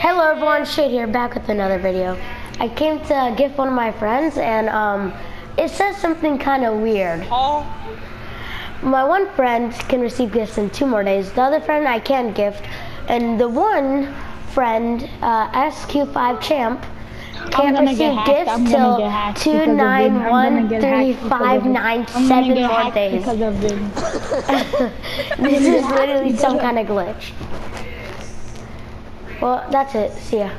Hello everyone, Shade here, back with another video. I came to gift one of my friends and um, it says something kind of weird. Oh, My one friend can receive gifts in two more days. The other friend I can gift. And the one friend, uh, SQ5 Champ, can't receive gifts till get hacked two because of nine Vin. I'm one gonna get three hacked because five of Vin. nine I'm gonna seven get more hacked days. Of Vin. this is literally some kind of glitch. Well, that's it. See ya.